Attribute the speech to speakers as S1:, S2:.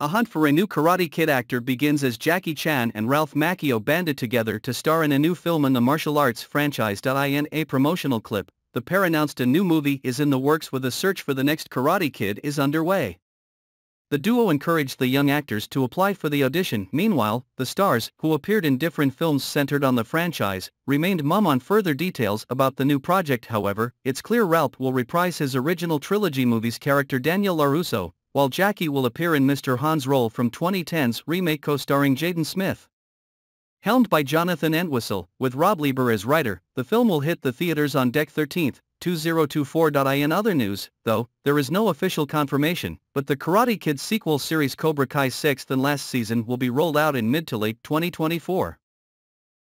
S1: A hunt for a new Karate Kid actor begins as Jackie Chan and Ralph Macchio banded together to star in a new film in the martial arts franchise. In a promotional clip, the pair announced a new movie is in the works with a search for the next Karate Kid is underway. The duo encouraged the young actors to apply for the audition. Meanwhile, the stars, who appeared in different films centered on the franchise, remained mum on further details about the new project. However, it's clear Ralph will reprise his original trilogy movie's character Daniel LaRusso, while Jackie will appear in Mr. Han's role from 2010's remake co-starring Jaden Smith. Helmed by Jonathan Entwistle, with Rob Lieber as writer, the film will hit the theaters on Dec 13, 2024. In other news, though, there is no official confirmation, but the Karate Kid sequel series Cobra Kai 6th and last season will be rolled out in mid to late 2024.